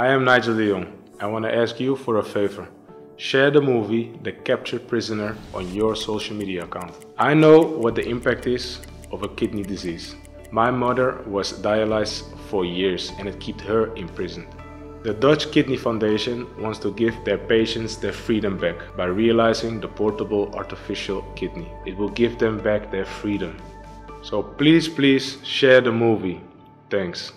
I am Nigel de Jong. I want to ask you for a favor. Share the movie The Captured Prisoner on your social media account. I know what the impact is of a kidney disease. My mother was dialyzed for years and it kept her imprisoned. The Dutch Kidney Foundation wants to give their patients their freedom back by realizing the portable artificial kidney. It will give them back their freedom. So please, please share the movie. Thanks.